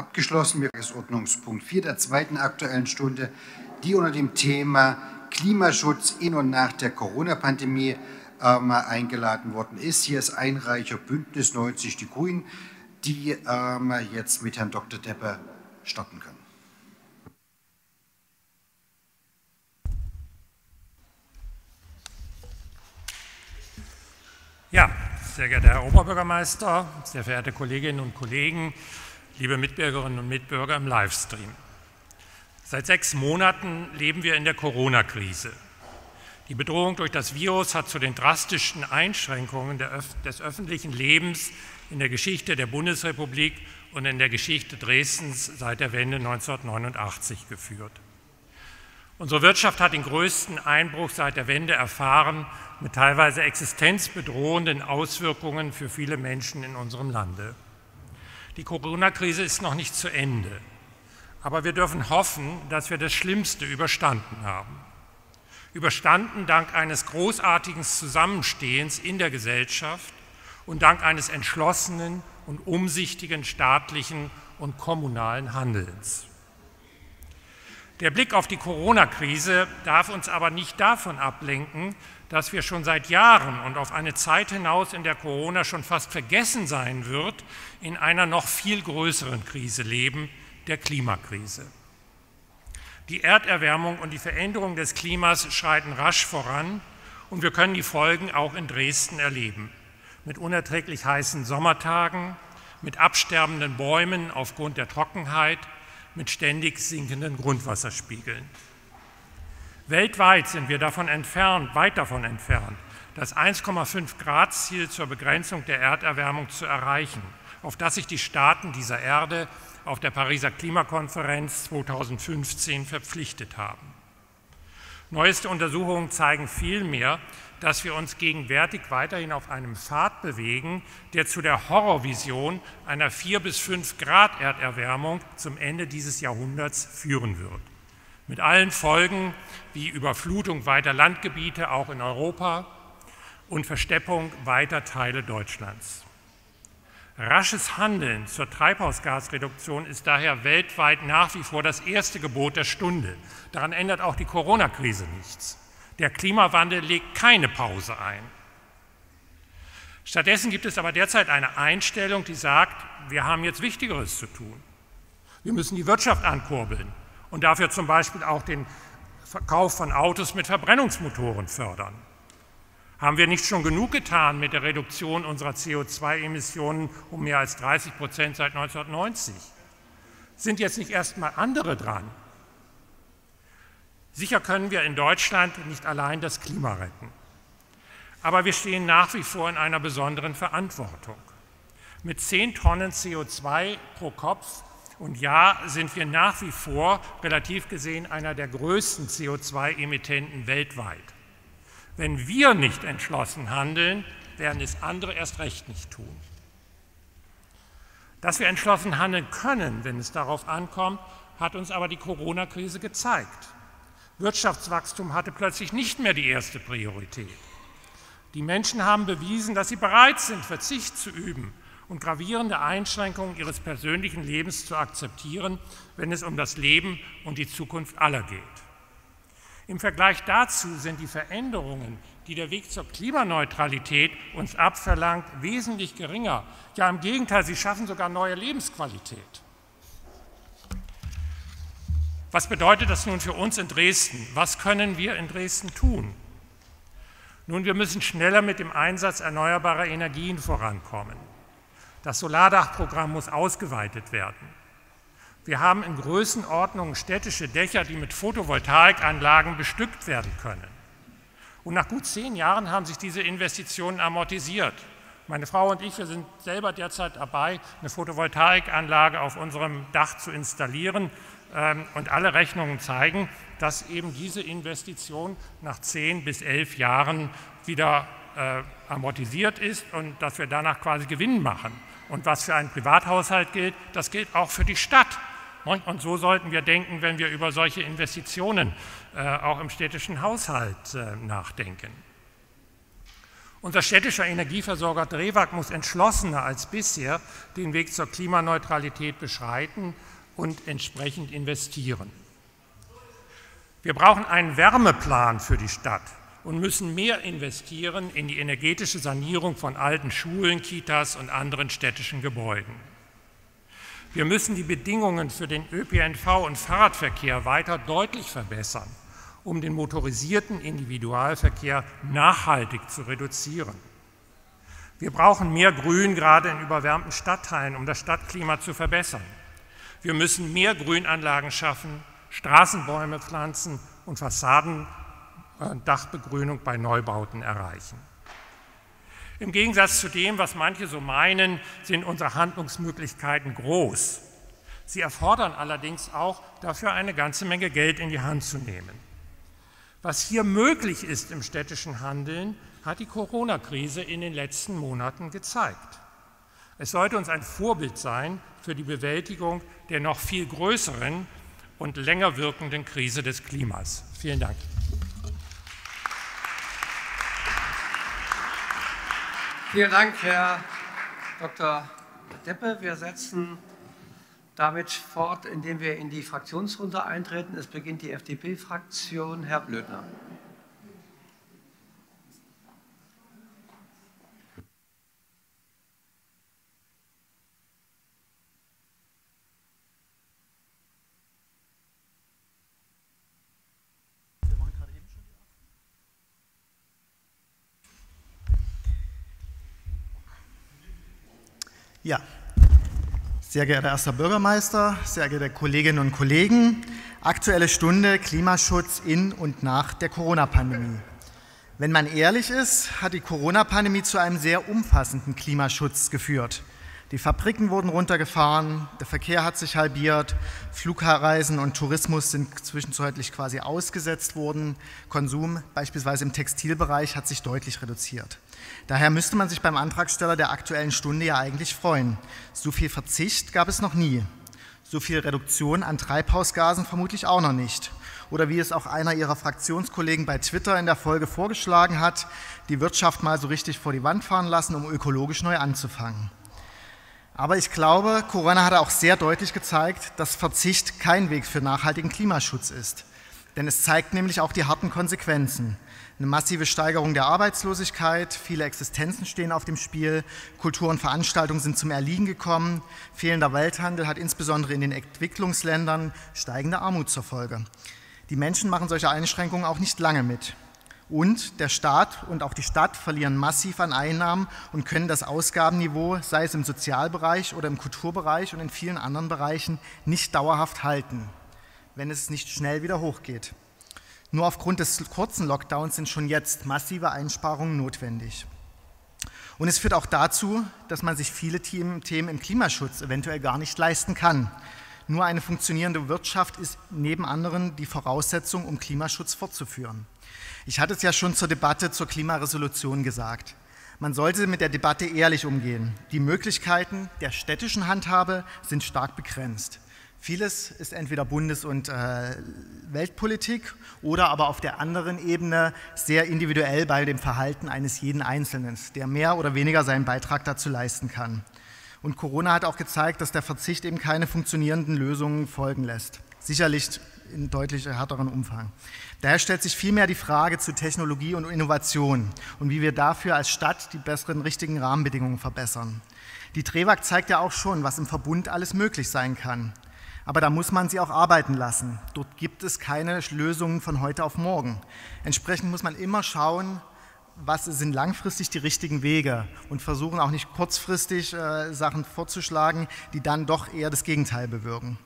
abgeschlossen. Wir Tagesordnungspunkt 4 der zweiten Aktuellen Stunde, die unter dem Thema Klimaschutz in und nach der Corona-Pandemie ähm, eingeladen worden ist. Hier ist Einreicher Bündnis 90 Die Grünen, die ähm, jetzt mit Herrn Dr. Deppe starten können. Ja, sehr geehrter Herr Oberbürgermeister, sehr verehrte Kolleginnen und Kollegen, liebe Mitbürgerinnen und Mitbürger im Livestream. Seit sechs Monaten leben wir in der Corona-Krise. Die Bedrohung durch das Virus hat zu den drastischsten Einschränkungen des öffentlichen Lebens in der Geschichte der Bundesrepublik und in der Geschichte Dresdens seit der Wende 1989 geführt. Unsere Wirtschaft hat den größten Einbruch seit der Wende erfahren, mit teilweise existenzbedrohenden Auswirkungen für viele Menschen in unserem Lande. Die Corona-Krise ist noch nicht zu Ende, aber wir dürfen hoffen, dass wir das Schlimmste überstanden haben. Überstanden dank eines großartigen Zusammenstehens in der Gesellschaft und dank eines entschlossenen und umsichtigen staatlichen und kommunalen Handelns. Der Blick auf die Corona-Krise darf uns aber nicht davon ablenken, dass wir schon seit Jahren und auf eine Zeit hinaus, in der Corona schon fast vergessen sein wird, in einer noch viel größeren Krise leben, der Klimakrise. Die Erderwärmung und die Veränderung des Klimas schreiten rasch voran und wir können die Folgen auch in Dresden erleben. Mit unerträglich heißen Sommertagen, mit absterbenden Bäumen aufgrund der Trockenheit, mit ständig sinkenden Grundwasserspiegeln. Weltweit sind wir davon entfernt, weit davon entfernt, das 1,5 Grad Ziel zur Begrenzung der Erderwärmung zu erreichen, auf das sich die Staaten dieser Erde auf der Pariser Klimakonferenz 2015 verpflichtet haben. Neueste Untersuchungen zeigen vielmehr, dass wir uns gegenwärtig weiterhin auf einem Pfad bewegen, der zu der Horrorvision einer 4 bis 5 Grad Erderwärmung zum Ende dieses Jahrhunderts führen wird. Mit allen Folgen wie Überflutung weiter Landgebiete, auch in Europa, und Versteppung weiter Teile Deutschlands. Rasches Handeln zur Treibhausgasreduktion ist daher weltweit nach wie vor das erste Gebot der Stunde. Daran ändert auch die Corona-Krise nichts. Der Klimawandel legt keine Pause ein. Stattdessen gibt es aber derzeit eine Einstellung, die sagt, wir haben jetzt Wichtigeres zu tun. Wir müssen die Wirtschaft ankurbeln und dafür zum Beispiel auch den Verkauf von Autos mit Verbrennungsmotoren fördern. Haben wir nicht schon genug getan mit der Reduktion unserer CO2-Emissionen um mehr als 30 Prozent seit 1990? Sind jetzt nicht erst mal andere dran? Sicher können wir in Deutschland nicht allein das Klima retten. Aber wir stehen nach wie vor in einer besonderen Verantwortung. Mit 10 Tonnen CO2 pro Kopf und ja, sind wir nach wie vor relativ gesehen einer der größten CO2-Emittenten weltweit. Wenn wir nicht entschlossen handeln, werden es andere erst recht nicht tun. Dass wir entschlossen handeln können, wenn es darauf ankommt, hat uns aber die Corona-Krise gezeigt. Wirtschaftswachstum hatte plötzlich nicht mehr die erste Priorität. Die Menschen haben bewiesen, dass sie bereit sind, Verzicht zu üben und gravierende Einschränkungen ihres persönlichen Lebens zu akzeptieren, wenn es um das Leben und die Zukunft aller geht. Im Vergleich dazu sind die Veränderungen, die der Weg zur Klimaneutralität uns abverlangt, wesentlich geringer. Ja, im Gegenteil, sie schaffen sogar neue Lebensqualität. Was bedeutet das nun für uns in Dresden? Was können wir in Dresden tun? Nun, wir müssen schneller mit dem Einsatz erneuerbarer Energien vorankommen. Das Solardachprogramm muss ausgeweitet werden. Wir haben in Größenordnungen städtische Dächer, die mit Photovoltaikanlagen bestückt werden können. Und nach gut zehn Jahren haben sich diese Investitionen amortisiert. Meine Frau und ich, wir sind selber derzeit dabei, eine Photovoltaikanlage auf unserem Dach zu installieren. Ähm, und alle Rechnungen zeigen, dass eben diese Investition nach zehn bis elf Jahren wieder äh, amortisiert ist und dass wir danach quasi Gewinn machen. Und was für einen Privathaushalt gilt, das gilt auch für die Stadt. Und so sollten wir denken, wenn wir über solche Investitionen äh, auch im städtischen Haushalt äh, nachdenken. Unser städtischer Energieversorger Drewag muss entschlossener als bisher den Weg zur Klimaneutralität beschreiten und entsprechend investieren. Wir brauchen einen Wärmeplan für die Stadt und müssen mehr investieren in die energetische Sanierung von alten Schulen, Kitas und anderen städtischen Gebäuden. Wir müssen die Bedingungen für den ÖPNV und Fahrradverkehr weiter deutlich verbessern um den motorisierten Individualverkehr nachhaltig zu reduzieren. Wir brauchen mehr Grün, gerade in überwärmten Stadtteilen, um das Stadtklima zu verbessern. Wir müssen mehr Grünanlagen schaffen, Straßenbäume pflanzen und Fassadendachbegrünung äh, bei Neubauten erreichen. Im Gegensatz zu dem, was manche so meinen, sind unsere Handlungsmöglichkeiten groß. Sie erfordern allerdings auch dafür eine ganze Menge Geld in die Hand zu nehmen. Was hier möglich ist im städtischen Handeln, hat die Corona-Krise in den letzten Monaten gezeigt. Es sollte uns ein Vorbild sein für die Bewältigung der noch viel größeren und länger wirkenden Krise des Klimas. Vielen Dank. Vielen Dank, Herr Dr. Deppe. Wir setzen damit fort, indem wir in die Fraktionsrunde eintreten. Es beginnt die FDP-Fraktion. Herr Blödner. Ja, sehr geehrter erster Bürgermeister, sehr geehrte Kolleginnen und Kollegen, Aktuelle Stunde Klimaschutz in und nach der Corona-Pandemie. Wenn man ehrlich ist, hat die Corona-Pandemie zu einem sehr umfassenden Klimaschutz geführt. Die Fabriken wurden runtergefahren, der Verkehr hat sich halbiert, Flugreisen und Tourismus sind zwischenzeitlich quasi ausgesetzt worden, Konsum beispielsweise im Textilbereich hat sich deutlich reduziert. Daher müsste man sich beim Antragsteller der Aktuellen Stunde ja eigentlich freuen. So viel Verzicht gab es noch nie. So viel Reduktion an Treibhausgasen vermutlich auch noch nicht. Oder wie es auch einer ihrer Fraktionskollegen bei Twitter in der Folge vorgeschlagen hat, die Wirtschaft mal so richtig vor die Wand fahren lassen, um ökologisch neu anzufangen. Aber ich glaube, Corona hat auch sehr deutlich gezeigt, dass Verzicht kein Weg für nachhaltigen Klimaschutz ist. Denn es zeigt nämlich auch die harten Konsequenzen. Eine massive Steigerung der Arbeitslosigkeit, viele Existenzen stehen auf dem Spiel, Kultur und Veranstaltungen sind zum Erliegen gekommen, fehlender Welthandel hat insbesondere in den Entwicklungsländern steigende Armut zur Folge. Die Menschen machen solche Einschränkungen auch nicht lange mit. Und der Staat und auch die Stadt verlieren massiv an Einnahmen und können das Ausgabenniveau, sei es im Sozialbereich oder im Kulturbereich und in vielen anderen Bereichen, nicht dauerhaft halten, wenn es nicht schnell wieder hochgeht. Nur aufgrund des kurzen Lockdowns sind schon jetzt massive Einsparungen notwendig. Und es führt auch dazu, dass man sich viele Themen im Klimaschutz eventuell gar nicht leisten kann. Nur eine funktionierende Wirtschaft ist neben anderen die Voraussetzung, um Klimaschutz fortzuführen. Ich hatte es ja schon zur Debatte zur Klimaresolution gesagt. Man sollte mit der Debatte ehrlich umgehen. Die Möglichkeiten der städtischen Handhabe sind stark begrenzt. Vieles ist entweder Bundes- und äh, Weltpolitik oder aber auf der anderen Ebene sehr individuell bei dem Verhalten eines jeden Einzelnen, der mehr oder weniger seinen Beitrag dazu leisten kann. Und Corona hat auch gezeigt, dass der Verzicht eben keine funktionierenden Lösungen folgen lässt. Sicherlich in deutlich härteren Umfang. Daher stellt sich vielmehr die Frage zu Technologie und Innovation und wie wir dafür als Stadt die besseren, richtigen Rahmenbedingungen verbessern. Die TREWAG zeigt ja auch schon, was im Verbund alles möglich sein kann. Aber da muss man sie auch arbeiten lassen. Dort gibt es keine Lösungen von heute auf morgen. Entsprechend muss man immer schauen, was sind langfristig die richtigen Wege und versuchen auch nicht kurzfristig äh, Sachen vorzuschlagen, die dann doch eher das Gegenteil bewirken.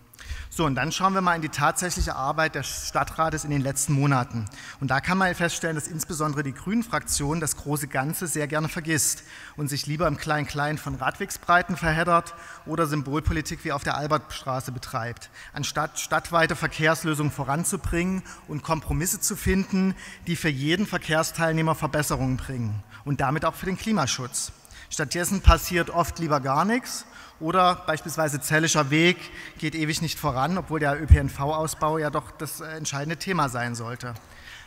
So, und dann schauen wir mal in die tatsächliche Arbeit des Stadtrates in den letzten Monaten. Und da kann man feststellen, dass insbesondere die Grünen-Fraktion das große Ganze sehr gerne vergisst und sich lieber im Klein-Klein von Radwegsbreiten verheddert oder Symbolpolitik wie auf der Albertstraße betreibt, anstatt stadtweite Verkehrslösungen voranzubringen und Kompromisse zu finden, die für jeden Verkehrsteilnehmer Verbesserungen bringen und damit auch für den Klimaschutz. Stattdessen passiert oft lieber gar nichts oder beispielsweise Zellischer Weg geht ewig nicht voran, obwohl der ÖPNV-Ausbau ja doch das entscheidende Thema sein sollte.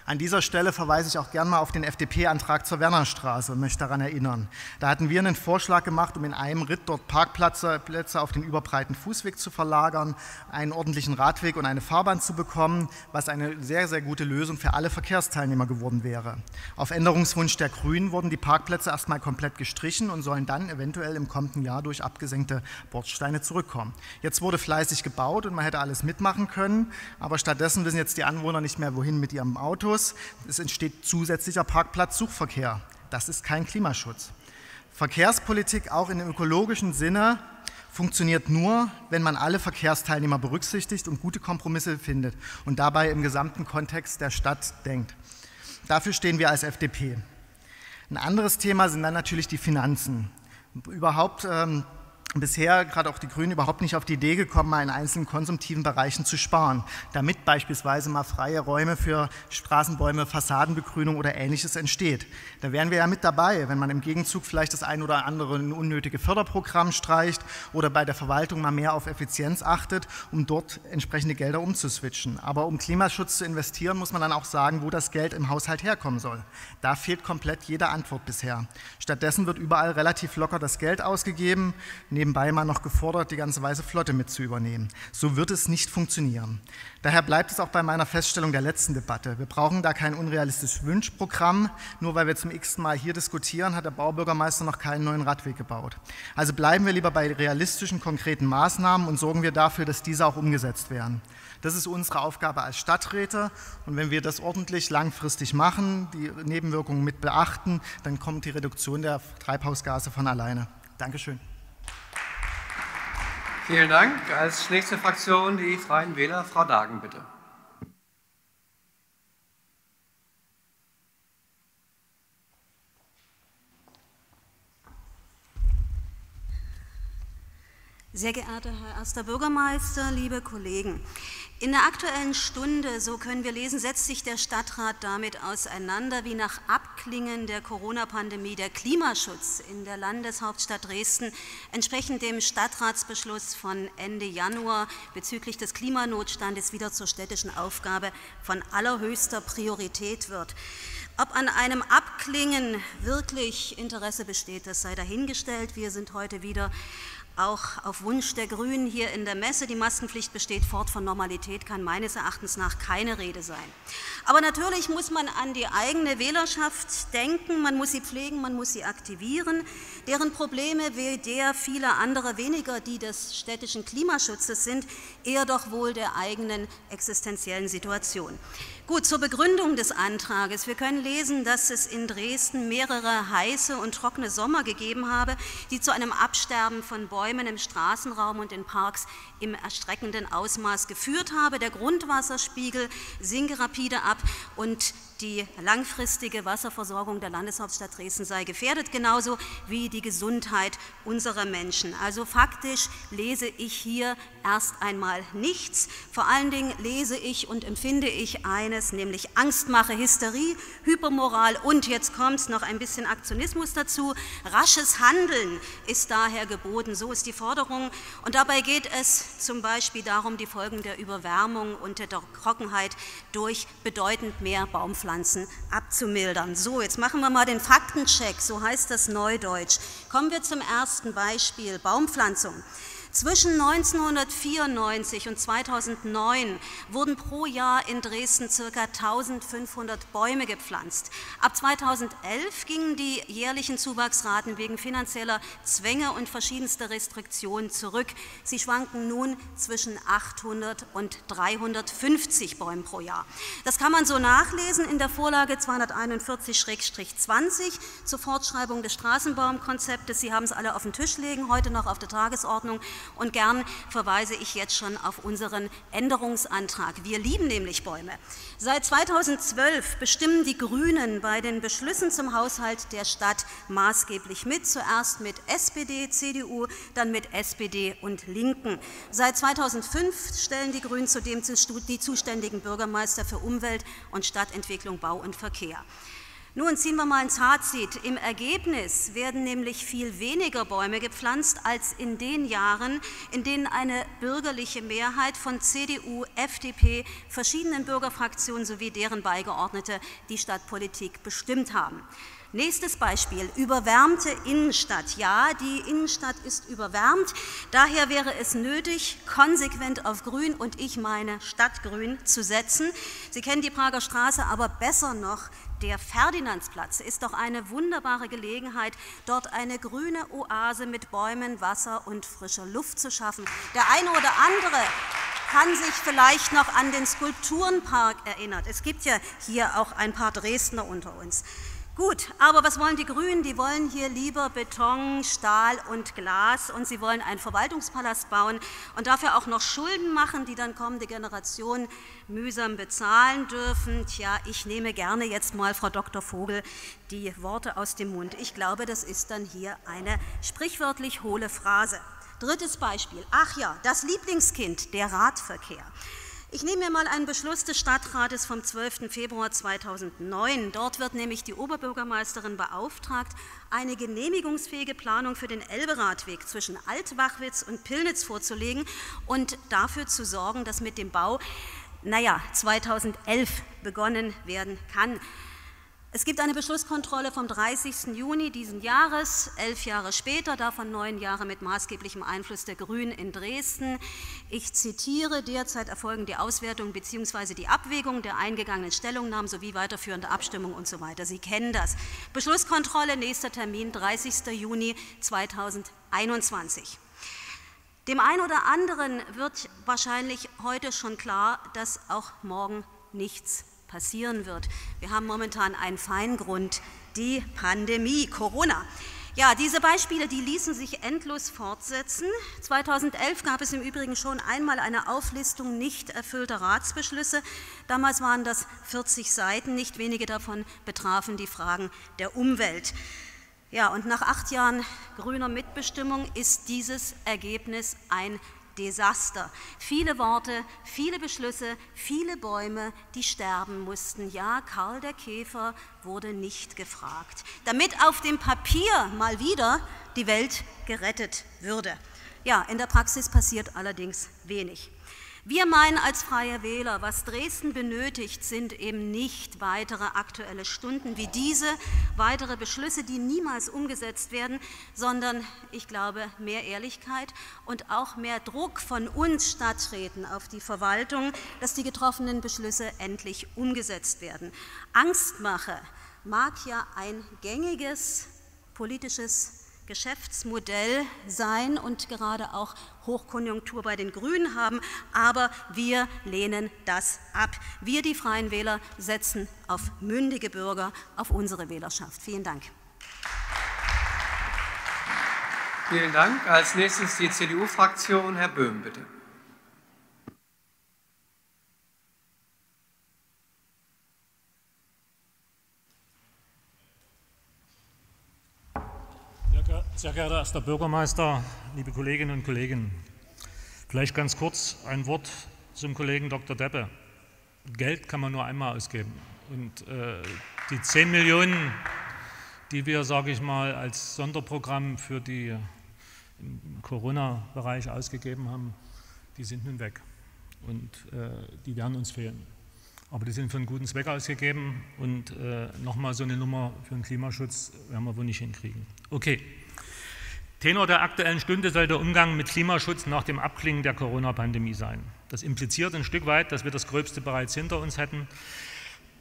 An dieser Stelle verweise ich auch gerne mal auf den FDP-Antrag zur Wernerstraße und möchte daran erinnern. Da hatten wir einen Vorschlag gemacht, um in einem Ritt dort Parkplätze auf den überbreiten Fußweg zu verlagern, einen ordentlichen Radweg und eine Fahrbahn zu bekommen, was eine sehr, sehr gute Lösung für alle Verkehrsteilnehmer geworden wäre. Auf Änderungswunsch der Grünen wurden die Parkplätze erstmal komplett gestrichen und sollen dann eventuell im kommenden Jahr durch abgesenkte Bordsteine zurückkommen. Jetzt wurde fleißig gebaut und man hätte alles mitmachen können, aber stattdessen wissen jetzt die Anwohner nicht mehr, wohin mit ihrem Auto Autos. Es entsteht zusätzlicher Parkplatzsuchverkehr. Das ist kein Klimaschutz. Verkehrspolitik auch in dem ökologischen Sinne funktioniert nur, wenn man alle Verkehrsteilnehmer berücksichtigt und gute Kompromisse findet und dabei im gesamten Kontext der Stadt denkt. Dafür stehen wir als FDP. Ein anderes Thema sind dann natürlich die Finanzen. Überhaupt ähm, bisher gerade auch die Grünen überhaupt nicht auf die Idee gekommen, mal in einzelnen konsumtiven Bereichen zu sparen, damit beispielsweise mal freie Räume für Straßenbäume, Fassadenbegrünung oder ähnliches entsteht. Da wären wir ja mit dabei, wenn man im Gegenzug vielleicht das ein oder andere unnötige Förderprogramm streicht oder bei der Verwaltung mal mehr auf Effizienz achtet, um dort entsprechende Gelder umzuswitchen. Aber um Klimaschutz zu investieren, muss man dann auch sagen, wo das Geld im Haushalt herkommen soll. Da fehlt komplett jede Antwort bisher. Stattdessen wird überall relativ locker das Geld ausgegeben, nebenbei mal noch gefordert, die ganze Weiße Flotte mit zu übernehmen. So wird es nicht funktionieren. Daher bleibt es auch bei meiner Feststellung der letzten Debatte. Wir brauchen da kein unrealistisches Wünschprogramm. Nur weil wir zum x Mal hier diskutieren, hat der Baubürgermeister noch keinen neuen Radweg gebaut. Also bleiben wir lieber bei realistischen, konkreten Maßnahmen und sorgen wir dafür, dass diese auch umgesetzt werden. Das ist unsere Aufgabe als Stadträte. Und wenn wir das ordentlich langfristig machen, die Nebenwirkungen mit beachten, dann kommt die Reduktion der Treibhausgase von alleine. Dankeschön. Vielen Dank. Als nächste Fraktion die Freien Wähler, Frau Dagen, bitte. Sehr geehrter Herr Erster Bürgermeister, liebe Kollegen, in der Aktuellen Stunde, so können wir lesen, setzt sich der Stadtrat damit auseinander, wie nach Abklingen der Corona-Pandemie der Klimaschutz in der Landeshauptstadt Dresden entsprechend dem Stadtratsbeschluss von Ende Januar bezüglich des Klimanotstandes wieder zur städtischen Aufgabe von allerhöchster Priorität wird. Ob an einem Abklingen wirklich Interesse besteht, das sei dahingestellt. Wir sind heute wieder auch auf Wunsch der Grünen hier in der Messe. Die Maskenpflicht besteht fort, von Normalität kann meines Erachtens nach keine Rede sein. Aber natürlich muss man an die eigene Wählerschaft denken, man muss sie pflegen, man muss sie aktivieren, deren Probleme wie der vieler anderer weniger die des städtischen Klimaschutzes sind, eher doch wohl der eigenen existenziellen Situation. Gut, zur Begründung des Antrages. Wir können lesen, dass es in Dresden mehrere heiße und trockene Sommer gegeben habe, die zu einem Absterben von Bäumen im Straßenraum und in Parks im erstreckenden Ausmaß geführt habe. Der Grundwasserspiegel sinke rapide ab und die langfristige Wasserversorgung der Landeshauptstadt Dresden sei gefährdet, genauso wie die Gesundheit unserer Menschen. Also faktisch lese ich hier erst einmal nichts. Vor allen Dingen lese ich und empfinde ich eines, nämlich Angstmache, Hysterie, Hypermoral und jetzt kommt noch ein bisschen Aktionismus dazu. Rasches Handeln ist daher geboten, so ist die Forderung. Und dabei geht es zum Beispiel darum, die Folgen der Überwärmung und der Trockenheit durch bedeutend mehr Baumpflanzen abzumildern. So, jetzt machen wir mal den Faktencheck, so heißt das Neudeutsch. Kommen wir zum ersten Beispiel, Baumpflanzung. Zwischen 1994 und 2009 wurden pro Jahr in Dresden ca. 1500 Bäume gepflanzt. Ab 2011 gingen die jährlichen Zuwachsraten wegen finanzieller Zwänge und verschiedenster Restriktionen zurück. Sie schwanken nun zwischen 800 und 350 Bäumen pro Jahr. Das kann man so nachlesen in der Vorlage 241-20 zur Fortschreibung des Straßenbaumkonzeptes. Sie haben es alle auf den Tisch legen, heute noch auf der Tagesordnung. Und gern verweise ich jetzt schon auf unseren Änderungsantrag. Wir lieben nämlich Bäume. Seit 2012 bestimmen die Grünen bei den Beschlüssen zum Haushalt der Stadt maßgeblich mit, zuerst mit SPD, CDU, dann mit SPD und Linken. Seit 2005 stellen die Grünen zudem die zuständigen Bürgermeister für Umwelt und Stadtentwicklung, Bau und Verkehr. Nun ziehen wir mal ins Fazit. Im Ergebnis werden nämlich viel weniger Bäume gepflanzt als in den Jahren, in denen eine bürgerliche Mehrheit von CDU, FDP, verschiedenen Bürgerfraktionen sowie deren Beigeordnete die Stadtpolitik bestimmt haben. Nächstes Beispiel, überwärmte Innenstadt. Ja, die Innenstadt ist überwärmt. Daher wäre es nötig, konsequent auf Grün und ich meine Stadtgrün zu setzen. Sie kennen die Prager Straße, aber besser noch, der Ferdinandsplatz ist doch eine wunderbare Gelegenheit, dort eine grüne Oase mit Bäumen, Wasser und frischer Luft zu schaffen. Der eine oder andere kann sich vielleicht noch an den Skulpturenpark erinnern. Es gibt ja hier auch ein paar Dresdner unter uns. Gut, aber was wollen die Grünen? Die wollen hier lieber Beton, Stahl und Glas und sie wollen einen Verwaltungspalast bauen und dafür auch noch Schulden machen, die dann kommende Generationen mühsam bezahlen dürfen. Tja, ich nehme gerne jetzt mal Frau Dr. Vogel die Worte aus dem Mund. Ich glaube, das ist dann hier eine sprichwörtlich hohle Phrase. Drittes Beispiel. Ach ja, das Lieblingskind, der Radverkehr. Ich nehme mir mal einen Beschluss des Stadtrates vom 12. Februar 2009. Dort wird nämlich die Oberbürgermeisterin beauftragt, eine genehmigungsfähige Planung für den Elberadweg zwischen Altwachwitz und Pillnitz vorzulegen und dafür zu sorgen, dass mit dem Bau, naja, 2011 begonnen werden kann. Es gibt eine Beschlusskontrolle vom 30. Juni diesen Jahres, elf Jahre später, davon neun Jahre mit maßgeblichem Einfluss der Grünen in Dresden. Ich zitiere, derzeit erfolgen die Auswertung bzw. die Abwägung der eingegangenen Stellungnahmen sowie weiterführende Abstimmung und so weiter. Sie kennen das. Beschlusskontrolle, nächster Termin, 30. Juni 2021. Dem einen oder anderen wird wahrscheinlich heute schon klar, dass auch morgen nichts passieren wird. Wir haben momentan einen Feingrund, die Pandemie, Corona. Ja, diese Beispiele, die ließen sich endlos fortsetzen. 2011 gab es im Übrigen schon einmal eine Auflistung nicht erfüllter Ratsbeschlüsse. Damals waren das 40 Seiten, nicht wenige davon betrafen die Fragen der Umwelt. Ja, und nach acht Jahren grüner Mitbestimmung ist dieses Ergebnis ein Desaster. Viele Worte, viele Beschlüsse, viele Bäume, die sterben mussten. Ja, Karl der Käfer wurde nicht gefragt, damit auf dem Papier mal wieder die Welt gerettet würde. Ja, in der Praxis passiert allerdings wenig. Wir meinen als Freie Wähler, was Dresden benötigt, sind eben nicht weitere aktuelle Stunden wie diese, weitere Beschlüsse, die niemals umgesetzt werden, sondern ich glaube mehr Ehrlichkeit und auch mehr Druck von uns Stadträten auf die Verwaltung, dass die getroffenen Beschlüsse endlich umgesetzt werden. Angstmache mag ja ein gängiges politisches Geschäftsmodell sein und gerade auch Hochkonjunktur bei den Grünen haben, aber wir lehnen das ab. Wir, die Freien Wähler, setzen auf mündige Bürger, auf unsere Wählerschaft. Vielen Dank. Vielen Dank. Als nächstes die CDU-Fraktion. Herr Böhm, bitte. Sehr geehrter erster Bürgermeister, liebe Kolleginnen und Kollegen, vielleicht ganz kurz ein Wort zum Kollegen Dr. Deppe. Geld kann man nur einmal ausgeben. Und äh, die 10 Millionen, die wir, sage ich mal, als Sonderprogramm für die im Corona-Bereich ausgegeben haben, die sind nun weg. Und äh, die werden uns fehlen. Aber die sind für einen guten Zweck ausgegeben und äh, nochmal so eine Nummer für den Klimaschutz werden wir wohl nicht hinkriegen. Okay. Tenor der Aktuellen Stunde soll der Umgang mit Klimaschutz nach dem Abklingen der Corona-Pandemie sein. Das impliziert ein Stück weit, dass wir das Gröbste bereits hinter uns hätten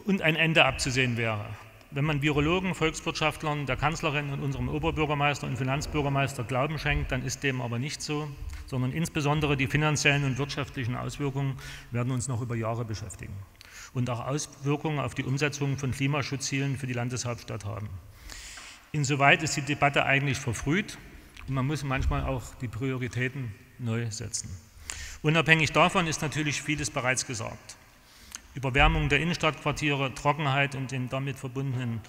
und ein Ende abzusehen wäre. Wenn man Virologen, Volkswirtschaftlern, der Kanzlerin und unserem Oberbürgermeister und Finanzbürgermeister Glauben schenkt, dann ist dem aber nicht so, sondern insbesondere die finanziellen und wirtschaftlichen Auswirkungen werden uns noch über Jahre beschäftigen und auch Auswirkungen auf die Umsetzung von Klimaschutzzielen für die Landeshauptstadt haben. Insoweit ist die Debatte eigentlich verfrüht und man muss manchmal auch die Prioritäten neu setzen. Unabhängig davon ist natürlich vieles bereits gesagt. Überwärmung der Innenstadtquartiere, Trockenheit und den damit verbundenen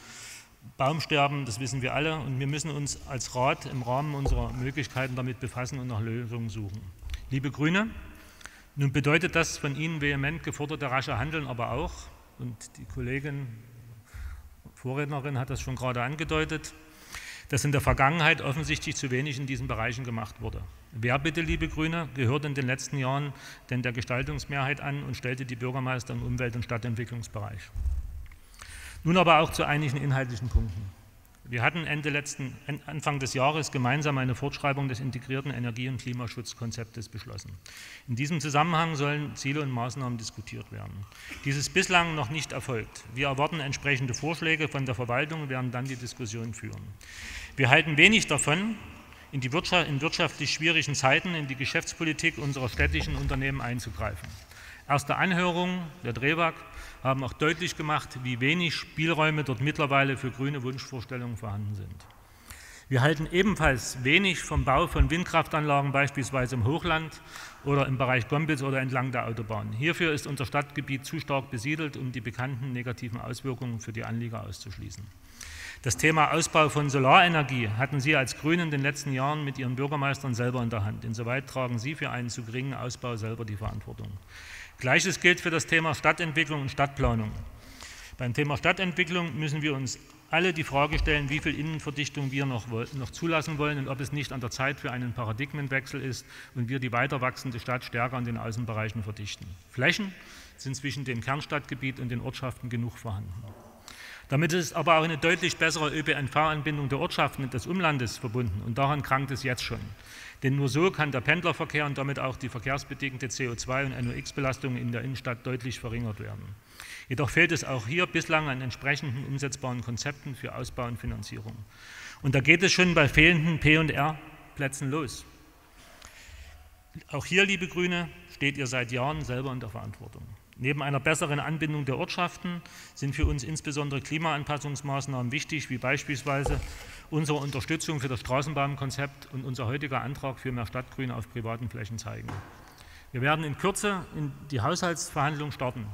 Baumsterben, das wissen wir alle. Und wir müssen uns als Rat im Rahmen unserer Möglichkeiten damit befassen und nach Lösungen suchen. Liebe Grüne, nun bedeutet das von Ihnen vehement geforderte rasche Handeln aber auch, und die Kollegin Vorrednerin hat das schon gerade angedeutet, dass in der Vergangenheit offensichtlich zu wenig in diesen Bereichen gemacht wurde. Wer bitte, liebe Grüne, gehört in den letzten Jahren denn der Gestaltungsmehrheit an und stellte die Bürgermeister im Umwelt- und Stadtentwicklungsbereich? Nun aber auch zu einigen inhaltlichen Punkten. Wir hatten Ende letzten, Anfang des Jahres gemeinsam eine Fortschreibung des integrierten Energie- und Klimaschutzkonzeptes beschlossen. In diesem Zusammenhang sollen Ziele und Maßnahmen diskutiert werden. Dies ist bislang noch nicht erfolgt. Wir erwarten entsprechende Vorschläge von der Verwaltung und werden dann die Diskussion führen. Wir halten wenig davon, in, die Wirtschaft, in wirtschaftlich schwierigen Zeiten in die Geschäftspolitik unserer städtischen Unternehmen einzugreifen. Erste Anhörungen der DREWAG haben auch deutlich gemacht, wie wenig Spielräume dort mittlerweile für grüne Wunschvorstellungen vorhanden sind. Wir halten ebenfalls wenig vom Bau von Windkraftanlagen beispielsweise im Hochland oder im Bereich Gombitz oder entlang der Autobahn. Hierfür ist unser Stadtgebiet zu stark besiedelt, um die bekannten negativen Auswirkungen für die Anlieger auszuschließen. Das Thema Ausbau von Solarenergie hatten Sie als Grünen in den letzten Jahren mit Ihren Bürgermeistern selber in der Hand. Insoweit tragen Sie für einen zu geringen Ausbau selber die Verantwortung. Gleiches gilt für das Thema Stadtentwicklung und Stadtplanung. Beim Thema Stadtentwicklung müssen wir uns alle die Frage stellen, wie viel Innenverdichtung wir noch, noch, zulassen wollen und ob es nicht an der Zeit für einen Paradigmenwechsel ist und wir die weiter wachsende Stadt stärker an den Außenbereichen verdichten. Flächen sind zwischen dem Kernstadtgebiet und den Ortschaften genug vorhanden. Damit ist aber auch eine deutlich bessere ÖPNV-Anbindung der Ortschaften und des Umlandes verbunden und daran krankt es jetzt schon. Denn nur so kann der Pendlerverkehr und damit auch die verkehrsbedingte CO2- und NOx-Belastung in der Innenstadt deutlich verringert werden. Jedoch fehlt es auch hier bislang an entsprechenden umsetzbaren Konzepten für Ausbau und Finanzierung. Und da geht es schon bei fehlenden P&R-Plätzen los. Auch hier, liebe Grüne, steht ihr seit Jahren selber in der Verantwortung. Neben einer besseren Anbindung der Ortschaften sind für uns insbesondere Klimaanpassungsmaßnahmen wichtig, wie beispielsweise unsere Unterstützung für das Straßenbahnkonzept und unser heutiger Antrag für mehr Stadtgrün auf privaten Flächen zeigen. Wir werden in Kürze in die Haushaltsverhandlungen starten.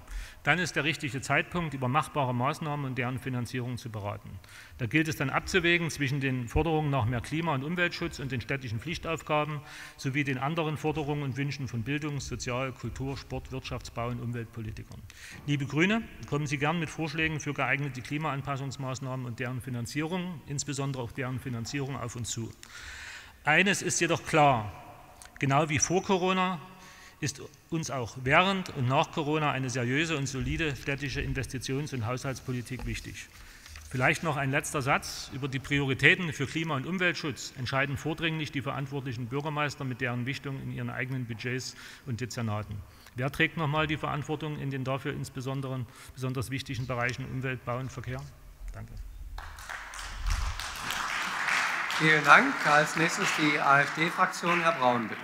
Dann ist der richtige Zeitpunkt, über machbare Maßnahmen und deren Finanzierung zu beraten. Da gilt es dann abzuwägen zwischen den Forderungen nach mehr Klima- und Umweltschutz und den städtischen Pflichtaufgaben sowie den anderen Forderungen und Wünschen von Bildungs-, Sozial-, Kultur-, Sport-, Wirtschaftsbau- und Umweltpolitikern. Liebe Grüne, kommen Sie gern mit Vorschlägen für geeignete Klimaanpassungsmaßnahmen und deren Finanzierung, insbesondere auch deren Finanzierung, auf uns zu. Eines ist jedoch klar, genau wie vor Corona ist uns auch während und nach Corona eine seriöse und solide städtische Investitions- und Haushaltspolitik wichtig. Vielleicht noch ein letzter Satz. Über die Prioritäten für Klima- und Umweltschutz entscheiden vordringlich die verantwortlichen Bürgermeister mit deren Wichtung in ihren eigenen Budgets und Dezernaten. Wer trägt nochmal die Verantwortung in den dafür insbesondere besonders wichtigen Bereichen Umwelt, Bau und Verkehr? Danke. Vielen Dank. Als nächstes die AfD-Fraktion. Herr Braun, bitte.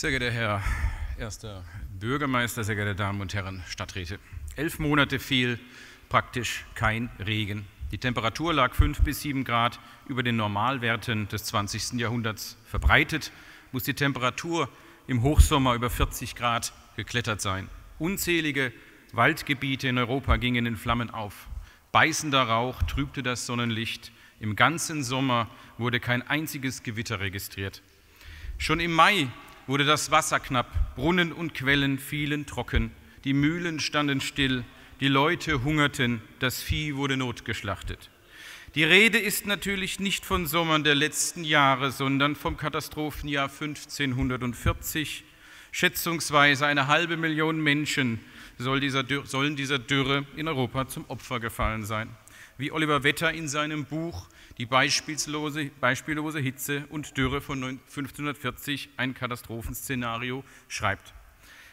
Sehr geehrter Herr erster Bürgermeister, sehr geehrte Damen und Herren Stadträte. Elf Monate fiel praktisch kein Regen. Die Temperatur lag fünf bis sieben Grad über den Normalwerten des 20. Jahrhunderts. Verbreitet muss die Temperatur im Hochsommer über 40 Grad geklettert sein. Unzählige Waldgebiete in Europa gingen in Flammen auf. Beißender Rauch trübte das Sonnenlicht. Im ganzen Sommer wurde kein einziges Gewitter registriert. Schon im Mai wurde das Wasser knapp, Brunnen und Quellen fielen trocken, die Mühlen standen still, die Leute hungerten, das Vieh wurde notgeschlachtet. Die Rede ist natürlich nicht von Sommern der letzten Jahre, sondern vom Katastrophenjahr 1540. Schätzungsweise eine halbe Million Menschen soll dieser, sollen dieser Dürre in Europa zum Opfer gefallen sein. Wie Oliver Wetter in seinem Buch die beispiellose, beispiellose Hitze und Dürre von 1540 ein Katastrophenszenario schreibt.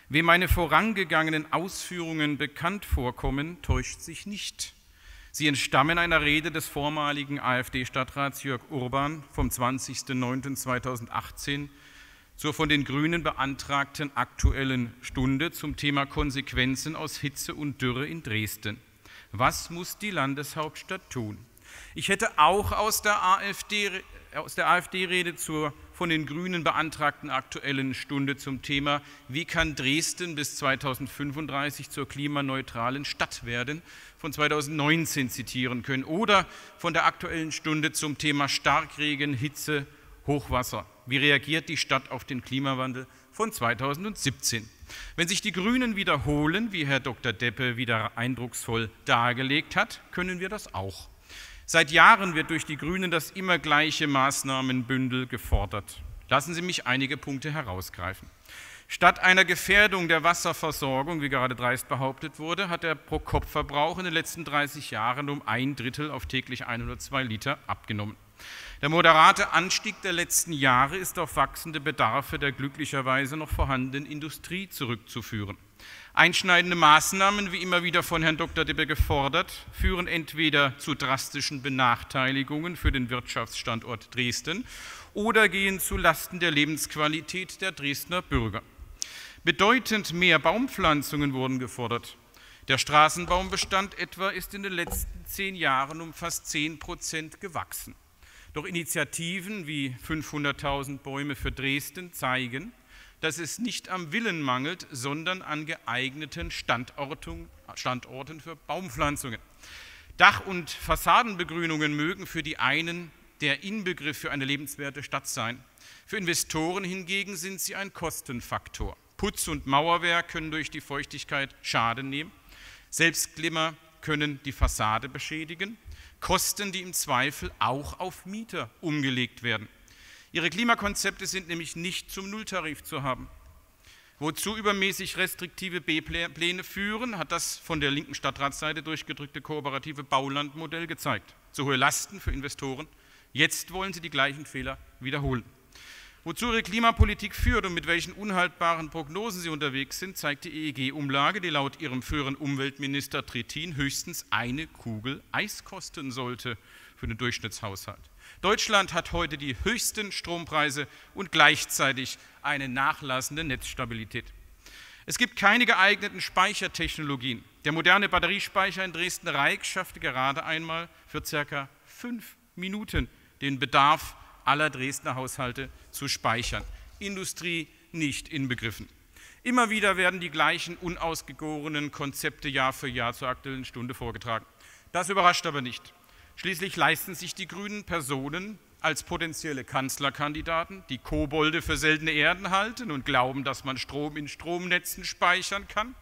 Wem meine vorangegangenen Ausführungen bekannt vorkommen, täuscht sich nicht. Sie entstammen einer Rede des vormaligen AfD-Stadtrats Jörg Urban vom 20.09.2018 zur von den Grünen beantragten Aktuellen Stunde zum Thema Konsequenzen aus Hitze und Dürre in Dresden. Was muss die Landeshauptstadt tun? Ich hätte auch aus der AfD aus der AfD-Rede zur von den Grünen beantragten Aktuellen Stunde zum Thema, wie kann Dresden bis 2035 zur klimaneutralen Stadt werden, von 2019 zitieren können. Oder von der Aktuellen Stunde zum Thema Starkregen, Hitze, Hochwasser. Wie reagiert die Stadt auf den Klimawandel von 2017? Wenn sich die Grünen wiederholen, wie Herr Dr. Deppe wieder eindrucksvoll dargelegt hat, können wir das auch. Seit Jahren wird durch die Grünen das immer gleiche Maßnahmenbündel gefordert. Lassen Sie mich einige Punkte herausgreifen. Statt einer Gefährdung der Wasserversorgung, wie gerade dreist behauptet wurde, hat der Pro-Kopf-Verbrauch in den letzten 30 Jahren um ein Drittel auf täglich 102 Liter abgenommen. Der moderate Anstieg der letzten Jahre ist auf wachsende Bedarfe der glücklicherweise noch vorhandenen Industrie zurückzuführen. Einschneidende Maßnahmen, wie immer wieder von Herrn Dr. Deppe gefordert, führen entweder zu drastischen Benachteiligungen für den Wirtschaftsstandort Dresden oder gehen zu Lasten der Lebensqualität der Dresdner Bürger. Bedeutend mehr Baumpflanzungen wurden gefordert. Der Straßenbaumbestand etwa ist in den letzten zehn Jahren um fast zehn Prozent gewachsen. Doch Initiativen wie 500.000 Bäume für Dresden zeigen, dass es nicht am Willen mangelt, sondern an geeigneten Standorten, für Baumpflanzungen. Dach- und Fassadenbegrünungen mögen für die einen der Inbegriff für eine lebenswerte Stadt sein. Für Investoren hingegen sind sie ein Kostenfaktor. Putz- und Mauerwerk können durch die Feuchtigkeit Schaden nehmen. Selbstglimmer können die Fassade beschädigen. Kosten, die im Zweifel auch auf Mieter umgelegt werden. Ihre Klimakonzepte sind nämlich nicht zum Nulltarif zu haben. Wozu übermäßig restriktive B-Pläne führen, hat das von der linken Stadtratsseite durchgedrückte kooperative Baulandmodell gezeigt. Zu hohe Lasten für Investoren. Jetzt wollen sie die gleichen Fehler wiederholen. Wozu ihre Klimapolitik führt und mit welchen unhaltbaren Prognosen sie unterwegs sind, zeigt die EEG-Umlage, die laut ihrem früheren Umweltminister Trittin höchstens eine Kugel Eis kosten sollte für den Durchschnittshaushalt. Deutschland hat heute die höchsten Strompreise und gleichzeitig eine nachlassende Netzstabilität. Es gibt keine geeigneten Speichertechnologien. Der moderne Batteriespeicher in Dresden-Reik schaffte gerade einmal für circa fünf Minuten den Bedarf aller Dresdner Haushalte zu speichern. Industrie nicht inbegriffen. Immer wieder werden die gleichen unausgegorenen Konzepte Jahr für Jahr zur Aktuellen Stunde vorgetragen. Das überrascht aber nicht. Schließlich leisten sich die Grünen Personen als potenzielle Kanzlerkandidaten, die Kobolde für seltene Erden halten und glauben, dass man Strom in Stromnetzen speichern kann.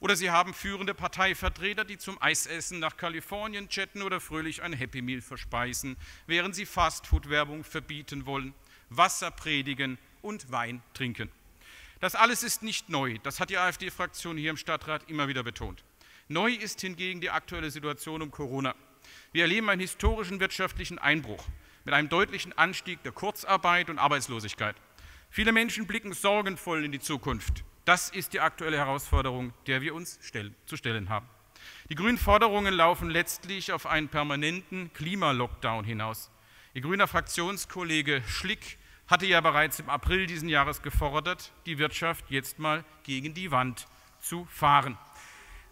Oder sie haben führende Parteivertreter, die zum Eisessen nach Kalifornien jetten oder fröhlich ein Happy Meal verspeisen, während sie Fastfood-Werbung verbieten wollen, Wasser predigen und Wein trinken. Das alles ist nicht neu, das hat die AfD-Fraktion hier im Stadtrat immer wieder betont. Neu ist hingegen die aktuelle Situation um Corona. Wir erleben einen historischen wirtschaftlichen Einbruch mit einem deutlichen Anstieg der Kurzarbeit und Arbeitslosigkeit. Viele Menschen blicken sorgenvoll in die Zukunft. Das ist die aktuelle Herausforderung, der wir uns stellen, zu stellen haben. Die grünen Forderungen laufen letztlich auf einen permanenten Klimalockdown hinaus. Ihr grüner Fraktionskollege Schlick hatte ja bereits im April diesen Jahres gefordert, die Wirtschaft jetzt mal gegen die Wand zu fahren.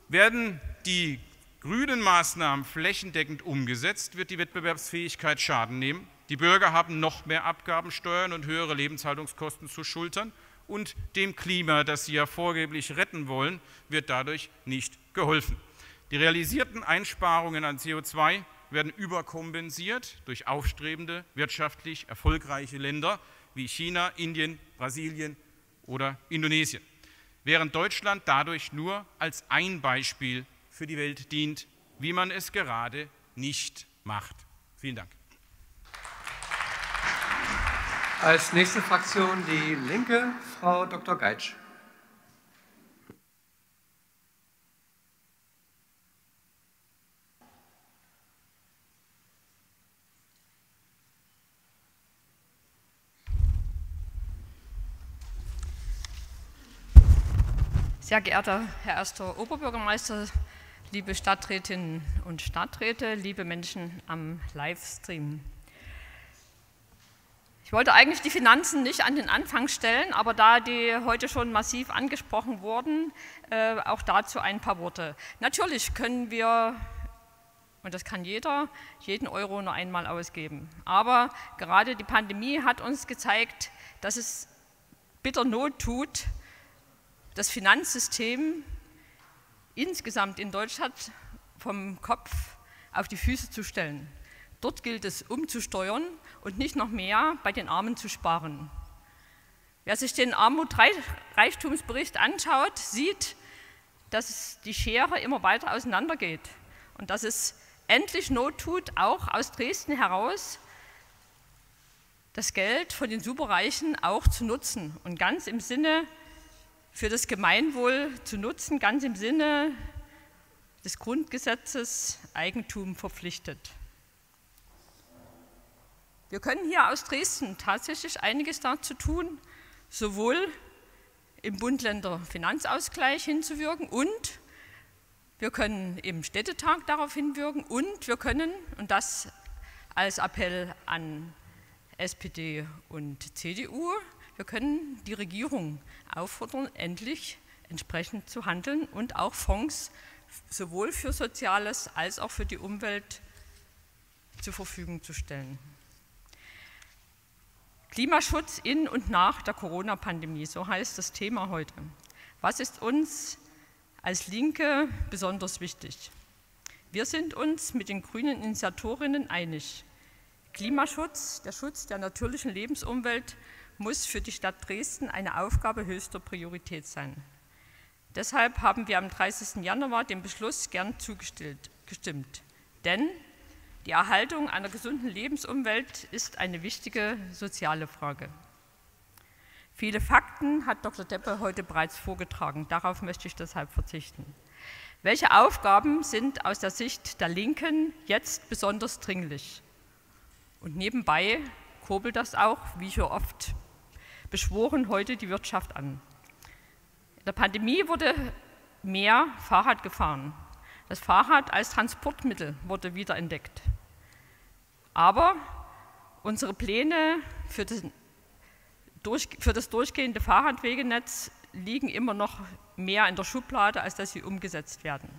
Werden die grünen Maßnahmen flächendeckend umgesetzt, wird die Wettbewerbsfähigkeit Schaden nehmen. Die Bürger haben noch mehr Abgaben, Steuern und höhere Lebenshaltungskosten zu schultern und dem Klima, das sie ja vorgeblich retten wollen, wird dadurch nicht geholfen. Die realisierten Einsparungen an CO2 werden überkompensiert durch aufstrebende, wirtschaftlich erfolgreiche Länder wie China, Indien, Brasilien oder Indonesien, während Deutschland dadurch nur als ein Beispiel für die Welt dient, wie man es gerade nicht macht. Vielen Dank. Als nächste Fraktion die Linke, Frau Dr. Geitsch. Sehr geehrter Herr erster Oberbürgermeister, liebe Stadträtinnen und Stadträte, liebe Menschen am Livestream. Ich wollte eigentlich die Finanzen nicht an den Anfang stellen, aber da die heute schon massiv angesprochen wurden, äh, auch dazu ein paar Worte. Natürlich können wir Und das kann jeder, jeden Euro nur einmal ausgeben. Aber gerade die Pandemie hat uns gezeigt, dass es bitter Not tut, das Finanzsystem insgesamt in Deutschland vom Kopf auf die Füße zu stellen. Dort gilt es umzusteuern und nicht noch mehr bei den Armen zu sparen. Wer sich den Armut-Reichtumsbericht anschaut, sieht, dass die Schere immer weiter auseinandergeht und dass es endlich Not tut, auch aus Dresden heraus das Geld von den Superreichen auch zu nutzen und ganz im Sinne für das Gemeinwohl zu nutzen, ganz im Sinne des Grundgesetzes Eigentum verpflichtet. Wir können hier aus Dresden tatsächlich einiges dazu tun, sowohl im Bund-Länder Finanzausgleich hinzuwirken und wir können im Städtetag darauf hinwirken und wir können, und das als Appell an SPD und CDU, wir können die Regierung auffordern, endlich entsprechend zu handeln und auch Fonds sowohl für Soziales als auch für die Umwelt zur Verfügung zu stellen. Klimaschutz in und nach der Corona-Pandemie, so heißt das Thema heute. Was ist uns als Linke besonders wichtig? Wir sind uns mit den grünen Initiatorinnen einig. Klimaschutz, der Schutz der natürlichen Lebensumwelt muss für die Stadt Dresden eine Aufgabe höchster Priorität sein. Deshalb haben wir am 30. Januar dem Beschluss gern zugestimmt. Denn die Erhaltung einer gesunden Lebensumwelt ist eine wichtige soziale Frage. Viele Fakten hat Dr. Deppe heute bereits vorgetragen. Darauf möchte ich deshalb verzichten. Welche Aufgaben sind aus der Sicht der Linken jetzt besonders dringlich? Und nebenbei kurbelt das auch, wie schon oft beschworen, heute die Wirtschaft an. In der Pandemie wurde mehr Fahrrad gefahren. Das Fahrrad als Transportmittel wurde wiederentdeckt. Aber unsere Pläne für, den, für das durchgehende Fahrradwegenetz liegen immer noch mehr in der Schublade, als dass sie umgesetzt werden.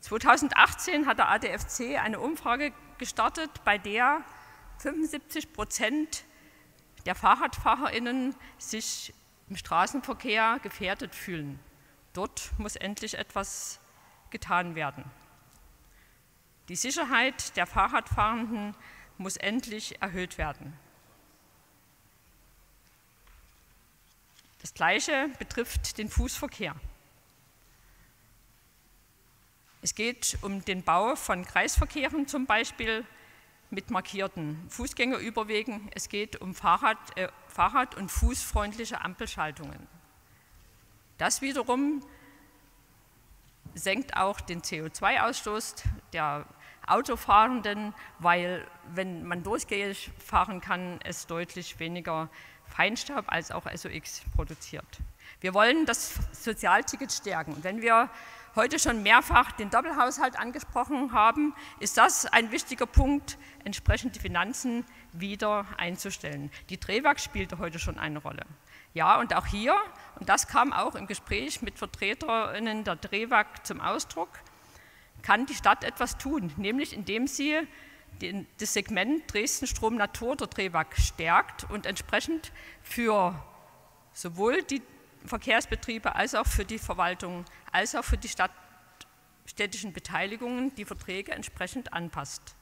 2018 hat der ADFC eine Umfrage gestartet, bei der 75 Prozent der FahrradfahrerInnen sich im Straßenverkehr gefährdet fühlen. Dort muss endlich etwas getan werden. Die Sicherheit der Fahrradfahrenden muss endlich erhöht werden. Das Gleiche betrifft den Fußverkehr. Es geht um den Bau von Kreisverkehren zum Beispiel mit markierten Fußgängerüberwegen. Es geht um Fahrrad, äh, Fahrrad und fußfreundliche Ampelschaltungen. Das wiederum senkt auch den CO2-Ausstoß der Autofahrenden, weil wenn man durchgängig fahren kann, es deutlich weniger Feinstaub als auch SOX produziert. Wir wollen das Sozialticket stärken. Wenn wir heute schon mehrfach den Doppelhaushalt angesprochen haben, ist das ein wichtiger Punkt, entsprechend die Finanzen wieder einzustellen. Die DREWAG spielte heute schon eine Rolle. Ja, und auch hier, und das kam auch im Gespräch mit Vertreterinnen der DREWAG zum Ausdruck, kann die Stadt etwas tun, nämlich indem sie den, das Segment Dresden Strom Natur der DREWAG stärkt und entsprechend für sowohl die Verkehrsbetriebe als auch für die Verwaltung, als auch für die Stadt, städtischen Beteiligungen die Verträge entsprechend anpasst.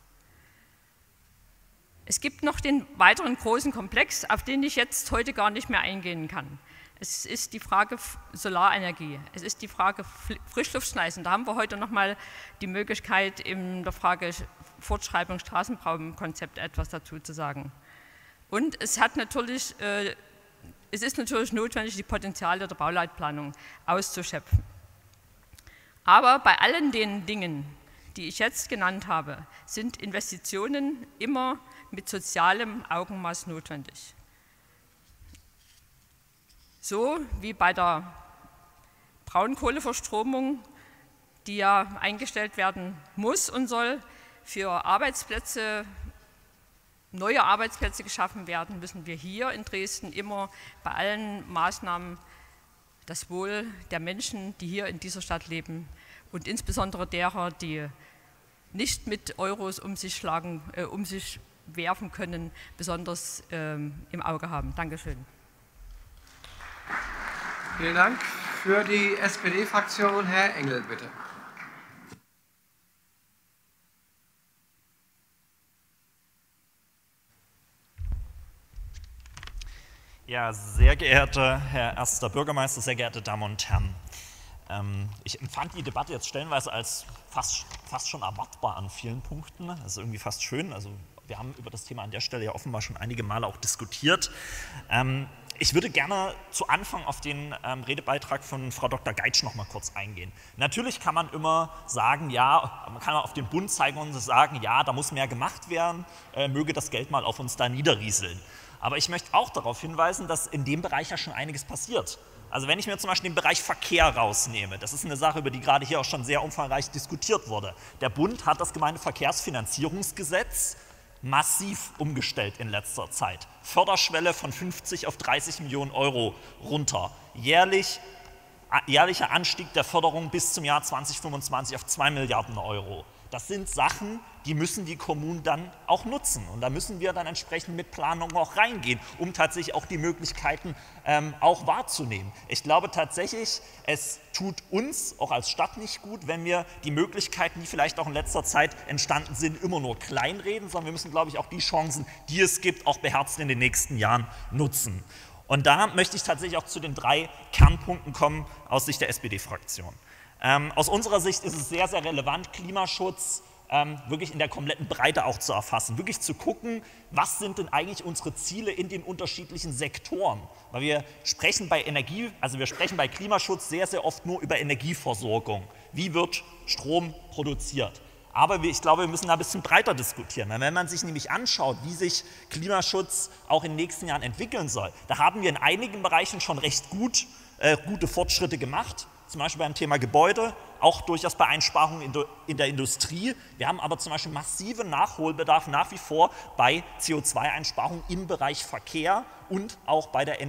Es gibt noch den weiteren großen Komplex, auf den ich jetzt heute gar nicht mehr eingehen kann. Es ist die Frage Solarenergie, es ist die Frage Frischluftschneisen. Da haben wir heute noch mal die Möglichkeit, in der Frage Fortschreibung Straßenbaukonzept etwas dazu zu sagen. Und es hat natürlich äh, es ist natürlich notwendig, die Potenziale der Bauleitplanung auszuschöpfen. Aber bei allen den Dingen, die ich jetzt genannt habe, sind Investitionen immer mit sozialem Augenmaß notwendig. So wie bei der Braunkohleverstromung, die ja eingestellt werden muss und soll für Arbeitsplätze neue Arbeitsplätze geschaffen werden, müssen wir hier in Dresden immer bei allen Maßnahmen das Wohl der Menschen, die hier in dieser Stadt leben und insbesondere derer, die nicht mit Euros um sich, schlagen, äh, um sich werfen können, besonders ähm, im Auge haben. Dankeschön. Vielen Dank. Für die SPD-Fraktion Herr Engel, bitte. Ja, sehr geehrter Herr erster Bürgermeister, sehr geehrte Damen und Herren. Ähm, ich empfand die Debatte jetzt stellenweise als fast, fast schon erwartbar an vielen Punkten. Das ist irgendwie fast schön. Also wir haben über das Thema an der Stelle ja offenbar schon einige Male auch diskutiert. Ähm, ich würde gerne zu Anfang auf den ähm, Redebeitrag von Frau Dr. Geitsch noch mal kurz eingehen. Natürlich kann man immer sagen, ja, man kann auf den Bund zeigen und sagen, ja, da muss mehr gemacht werden, äh, möge das Geld mal auf uns da niederrieseln. Aber ich möchte auch darauf hinweisen, dass in dem Bereich ja schon einiges passiert. Also wenn ich mir zum Beispiel den Bereich Verkehr rausnehme, das ist eine Sache, über die gerade hier auch schon sehr umfangreich diskutiert wurde. Der Bund hat das Gemeindeverkehrsfinanzierungsgesetz massiv umgestellt in letzter Zeit. Förderschwelle von 50 auf 30 Millionen Euro runter. Jährlich, jährlicher Anstieg der Förderung bis zum Jahr 2025 auf 2 Milliarden Euro. Das sind Sachen, die müssen die Kommunen dann auch nutzen. Und da müssen wir dann entsprechend mit Planungen auch reingehen, um tatsächlich auch die Möglichkeiten ähm, auch wahrzunehmen. Ich glaube tatsächlich, es tut uns auch als Stadt nicht gut, wenn wir die Möglichkeiten, die vielleicht auch in letzter Zeit entstanden sind, immer nur kleinreden, sondern wir müssen, glaube ich, auch die Chancen, die es gibt, auch beherzt in den nächsten Jahren nutzen. Und da möchte ich tatsächlich auch zu den drei Kernpunkten kommen aus Sicht der SPD-Fraktion. Ähm, aus unserer Sicht ist es sehr, sehr relevant, Klimaschutz ähm, wirklich in der kompletten Breite auch zu erfassen, wirklich zu gucken, was sind denn eigentlich unsere Ziele in den unterschiedlichen Sektoren. Weil wir sprechen bei Energie, also wir sprechen bei Klimaschutz sehr, sehr oft nur über Energieversorgung. Wie wird Strom produziert? Aber ich glaube, wir müssen da ein bisschen breiter diskutieren. Wenn man sich nämlich anschaut, wie sich Klimaschutz auch in den nächsten Jahren entwickeln soll, da haben wir in einigen Bereichen schon recht gut, äh, gute Fortschritte gemacht zum Beispiel beim Thema Gebäude, auch durchaus bei Einsparungen in der Industrie. Wir haben aber zum Beispiel massiven Nachholbedarf nach wie vor bei CO2-Einsparungen im Bereich Verkehr und auch bei der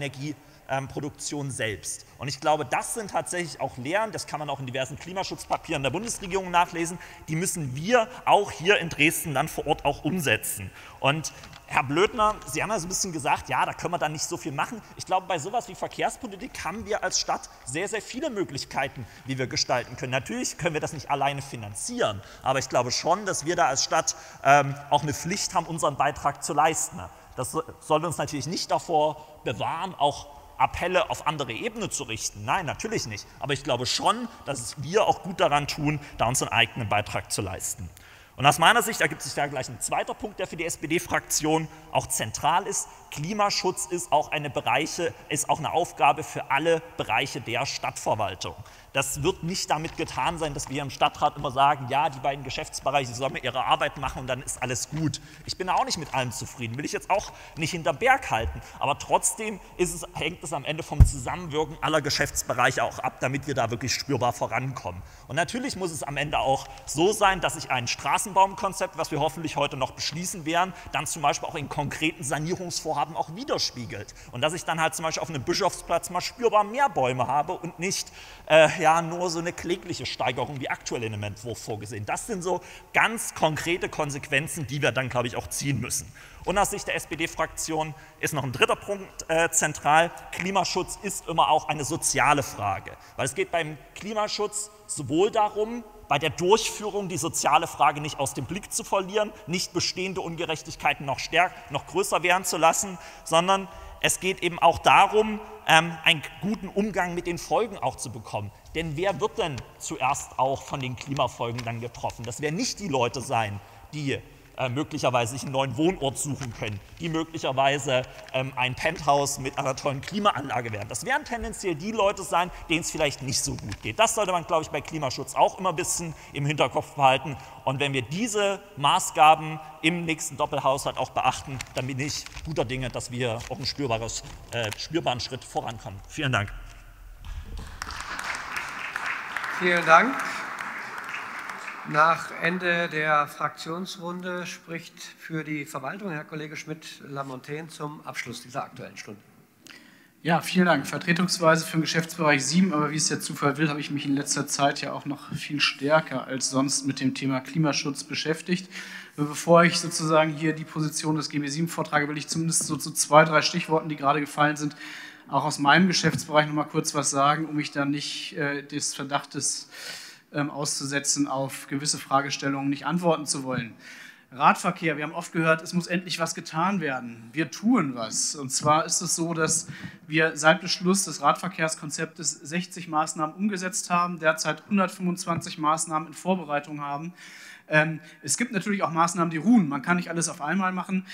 Energieproduktion selbst. Und ich glaube, das sind tatsächlich auch Lehren, das kann man auch in diversen Klimaschutzpapieren der Bundesregierung nachlesen, die müssen wir auch hier in Dresden dann vor Ort auch umsetzen. Und Herr Blödner, Sie haben ja so ein bisschen gesagt, ja, da können wir dann nicht so viel machen. Ich glaube, bei sowas wie Verkehrspolitik haben wir als Stadt sehr, sehr viele Möglichkeiten, wie wir gestalten können. Natürlich können wir das nicht alleine finanzieren, aber ich glaube schon, dass wir da als Stadt ähm, auch eine Pflicht haben, unseren Beitrag zu leisten. Das soll uns natürlich nicht davor bewahren, auch Appelle auf andere Ebene zu richten. Nein, natürlich nicht. Aber ich glaube schon, dass wir auch gut daran tun, da unseren eigenen Beitrag zu leisten. Und aus meiner Sicht ergibt sich da gleich ein zweiter Punkt, der für die SPD-Fraktion auch zentral ist. Klimaschutz ist auch eine Bereiche, ist auch eine Aufgabe für alle Bereiche der Stadtverwaltung. Das wird nicht damit getan sein, dass wir im Stadtrat immer sagen, ja, die beiden Geschäftsbereiche sollen ihre Arbeit machen und dann ist alles gut. Ich bin auch nicht mit allem zufrieden, will ich jetzt auch nicht hinter Berg halten. Aber trotzdem es, hängt es am Ende vom Zusammenwirken aller Geschäftsbereiche auch ab, damit wir da wirklich spürbar vorankommen. Und natürlich muss es am Ende auch so sein, dass sich ein Straßenbaumkonzept, was wir hoffentlich heute noch beschließen werden, dann zum Beispiel auch in konkreten Sanierungsvorhaben auch widerspiegelt. Und dass ich dann halt zum Beispiel auf einem Bischofsplatz mal spürbar mehr Bäume habe und nicht äh, ja nur so eine klägliche Steigerung wie aktuell in dem Entwurf vorgesehen. Das sind so ganz konkrete Konsequenzen, die wir dann, glaube ich, auch ziehen müssen. Und aus Sicht der SPD-Fraktion ist noch ein dritter Punkt äh, zentral. Klimaschutz ist immer auch eine soziale Frage, weil es geht beim Klimaschutz sowohl darum, bei der Durchführung die soziale Frage nicht aus dem Blick zu verlieren, nicht bestehende Ungerechtigkeiten noch stärker, noch größer werden zu lassen, sondern es geht eben auch darum, ähm, einen guten Umgang mit den Folgen auch zu bekommen. Denn wer wird denn zuerst auch von den Klimafolgen dann getroffen? Das werden nicht die Leute sein, die äh, möglicherweise sich einen neuen Wohnort suchen können, die möglicherweise ähm, ein Penthouse mit einer tollen Klimaanlage werden. Das werden tendenziell die Leute sein, denen es vielleicht nicht so gut geht. Das sollte man, glaube ich, bei Klimaschutz auch immer ein bisschen im Hinterkopf behalten. Und wenn wir diese Maßgaben im nächsten Doppelhaushalt auch beachten, dann bin ich guter Dinge, dass wir auch einen äh, spürbaren Schritt vorankommen. Vielen Dank. Vielen Dank. Nach Ende der Fraktionsrunde spricht für die Verwaltung Herr Kollege Schmidt-Lamontaine zum Abschluss dieser Aktuellen Stunde. Ja, vielen Dank. Vertretungsweise für den Geschäftsbereich 7, aber wie es der Zufall will, habe ich mich in letzter Zeit ja auch noch viel stärker als sonst mit dem Thema Klimaschutz beschäftigt. Bevor ich sozusagen hier die Position des GB7 vortrage, will ich zumindest so zu zwei, drei Stichworten, die gerade gefallen sind, auch aus meinem Geschäftsbereich noch mal kurz was sagen, um mich dann nicht äh, des Verdachtes ähm, auszusetzen, auf gewisse Fragestellungen nicht antworten zu wollen. Radverkehr, wir haben oft gehört, es muss endlich was getan werden. Wir tun was. Und zwar ist es so, dass wir seit Beschluss des Radverkehrskonzeptes 60 Maßnahmen umgesetzt haben, derzeit 125 Maßnahmen in Vorbereitung haben. Ähm, es gibt natürlich auch Maßnahmen, die ruhen. Man kann nicht alles auf einmal machen.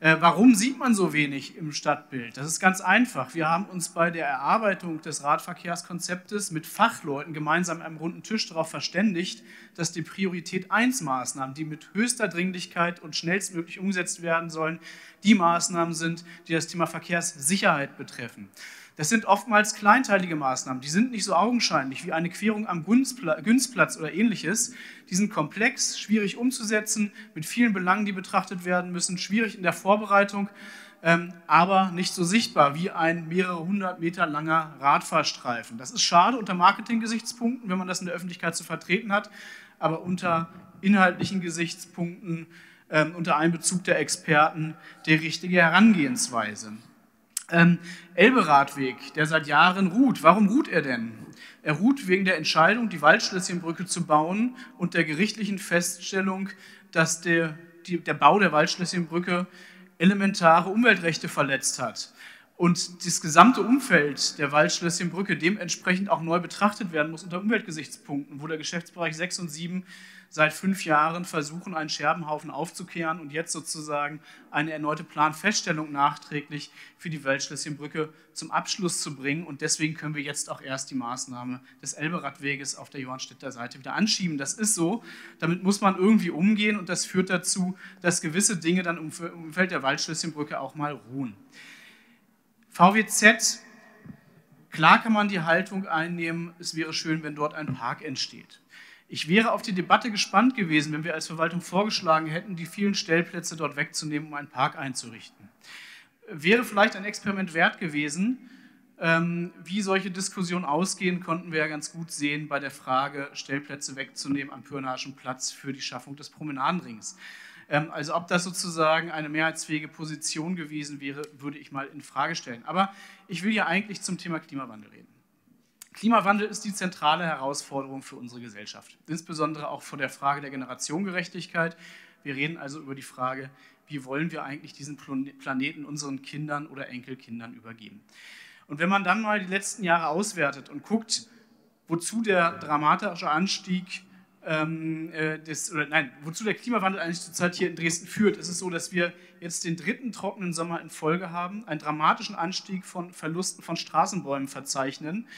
Äh, warum sieht man so wenig im Stadtbild? Das ist ganz einfach. Wir haben uns bei der Erarbeitung des Radverkehrskonzeptes mit Fachleuten gemeinsam einem runden Tisch darauf verständigt, dass die Priorität 1 Maßnahmen, die mit höchster Dringlichkeit und schnellstmöglich umgesetzt werden sollen, die Maßnahmen sind, die das Thema Verkehrssicherheit betreffen. Das sind oftmals kleinteilige Maßnahmen, die sind nicht so augenscheinlich wie eine Querung am Günstplatz oder ähnliches. Die sind komplex, schwierig umzusetzen, mit vielen Belangen, die betrachtet werden müssen, schwierig in der Vorbereitung, ähm, aber nicht so sichtbar wie ein mehrere hundert Meter langer Radfahrstreifen. Das ist schade unter Marketing-Gesichtspunkten, wenn man das in der Öffentlichkeit zu vertreten hat, aber unter inhaltlichen Gesichtspunkten, ähm, unter Einbezug der Experten, die richtige Herangehensweise. Ähm, Elberadweg, der seit Jahren ruht. Warum ruht er denn? Er ruht wegen der Entscheidung, die Waldschlösschenbrücke zu bauen und der gerichtlichen Feststellung, dass der, die, der Bau der Waldschlösschenbrücke elementare Umweltrechte verletzt hat. Und das gesamte Umfeld der Waldschlösschenbrücke dementsprechend auch neu betrachtet werden muss unter Umweltgesichtspunkten, wo der Geschäftsbereich 6 und 7 seit fünf Jahren versuchen, einen Scherbenhaufen aufzukehren und jetzt sozusagen eine erneute Planfeststellung nachträglich für die Weltschlösschenbrücke zum Abschluss zu bringen. Und deswegen können wir jetzt auch erst die Maßnahme des Elberadweges auf der Johannstädter Seite wieder anschieben. Das ist so. Damit muss man irgendwie umgehen und das führt dazu, dass gewisse Dinge dann im Umfeld der Waldschlösschenbrücke auch mal ruhen. VWZ Klar kann man die Haltung einnehmen, es wäre schön, wenn dort ein Park entsteht. Ich wäre auf die Debatte gespannt gewesen, wenn wir als Verwaltung vorgeschlagen hätten, die vielen Stellplätze dort wegzunehmen, um einen Park einzurichten. Wäre vielleicht ein Experiment wert gewesen. Ähm, wie solche Diskussionen ausgehen, konnten wir ja ganz gut sehen bei der Frage, Stellplätze wegzunehmen am Pyrnaischen Platz für die Schaffung des Promenadenrings. Ähm, also ob das sozusagen eine mehrheitsfähige Position gewesen wäre, würde ich mal in Frage stellen. Aber ich will ja eigentlich zum Thema Klimawandel reden. Klimawandel ist die zentrale Herausforderung für unsere Gesellschaft, insbesondere auch vor der Frage der Generationengerechtigkeit. Wir reden also über die Frage, wie wollen wir eigentlich diesen Planeten unseren Kindern oder Enkelkindern übergeben. Und wenn man dann mal die letzten Jahre auswertet und guckt, wozu der dramatische Anstieg ähm, äh, des, oder nein, wozu der Klimawandel eigentlich zurzeit hier in Dresden führt, ist es so, dass wir jetzt den dritten trockenen Sommer in Folge haben, einen dramatischen Anstieg von Verlusten von Straßenbäumen verzeichnen.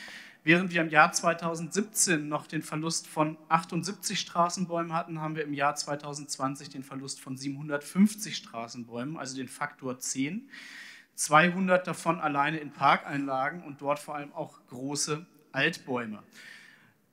Während wir im Jahr 2017 noch den Verlust von 78 Straßenbäumen hatten, haben wir im Jahr 2020 den Verlust von 750 Straßenbäumen, also den Faktor 10. 200 davon alleine in Parkeinlagen und dort vor allem auch große Altbäume.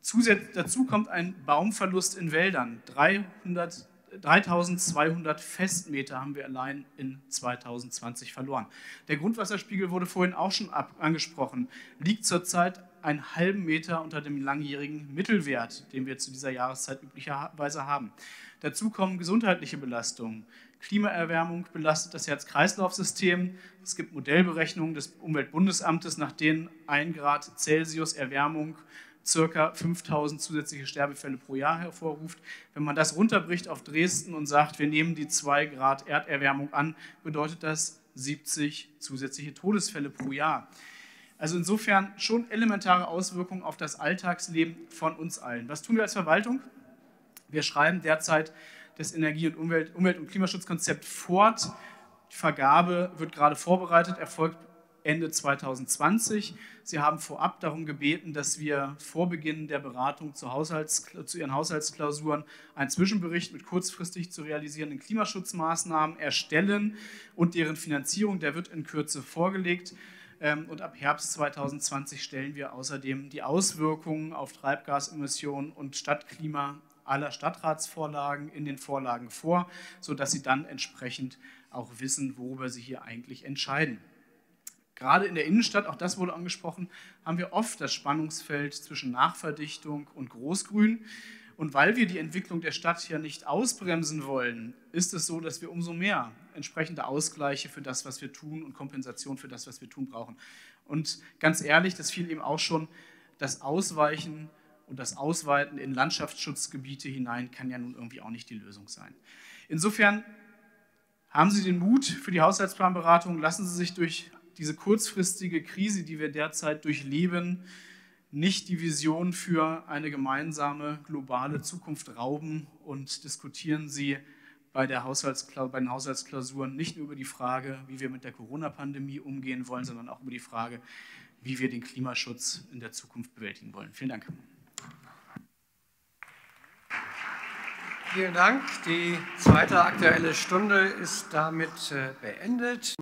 Zusätzlich dazu kommt ein Baumverlust in Wäldern. 300 3200 Festmeter haben wir allein in 2020 verloren. Der Grundwasserspiegel wurde vorhin auch schon angesprochen, liegt zurzeit einen halben Meter unter dem langjährigen Mittelwert, den wir zu dieser Jahreszeit üblicherweise haben. Dazu kommen gesundheitliche Belastungen. Klimaerwärmung belastet das Herz-Kreislauf-System. Es gibt Modellberechnungen des Umweltbundesamtes, nach denen ein Grad Celsius Erwärmung circa 5000 zusätzliche Sterbefälle pro Jahr hervorruft. Wenn man das runterbricht auf Dresden und sagt, wir nehmen die 2 Grad Erderwärmung an, bedeutet das 70 zusätzliche Todesfälle pro Jahr. Also insofern schon elementare Auswirkungen auf das Alltagsleben von uns allen. Was tun wir als Verwaltung? Wir schreiben derzeit das Energie- und Umwelt-, Umwelt und Klimaschutzkonzept fort. Die Vergabe wird gerade vorbereitet, erfolgt Ende 2020. Sie haben vorab darum gebeten, dass wir vor Beginn der Beratung zu, zu Ihren Haushaltsklausuren einen Zwischenbericht mit kurzfristig zu realisierenden Klimaschutzmaßnahmen erstellen und deren Finanzierung, der wird in Kürze vorgelegt. Ähm, und ab Herbst 2020 stellen wir außerdem die Auswirkungen auf Treibgasemissionen und Stadtklima aller Stadtratsvorlagen in den Vorlagen vor, sodass Sie dann entsprechend auch wissen, worüber Sie hier eigentlich entscheiden. Gerade in der Innenstadt, auch das wurde angesprochen, haben wir oft das Spannungsfeld zwischen Nachverdichtung und Großgrün. Und weil wir die Entwicklung der Stadt hier nicht ausbremsen wollen, ist es so, dass wir umso mehr entsprechende Ausgleiche für das, was wir tun und Kompensation für das, was wir tun, brauchen. Und ganz ehrlich, das fiel eben auch schon, das Ausweichen und das Ausweiten in Landschaftsschutzgebiete hinein kann ja nun irgendwie auch nicht die Lösung sein. Insofern haben Sie den Mut für die Haushaltsplanberatung, lassen Sie sich durch diese kurzfristige Krise, die wir derzeit durchleben, nicht die Vision für eine gemeinsame globale Zukunft rauben und diskutieren Sie bei, der bei den Haushaltsklausuren nicht nur über die Frage, wie wir mit der Corona-Pandemie umgehen wollen, sondern auch über die Frage, wie wir den Klimaschutz in der Zukunft bewältigen wollen. Vielen Dank. Vielen Dank. Die zweite Aktuelle Stunde ist damit äh, beendet.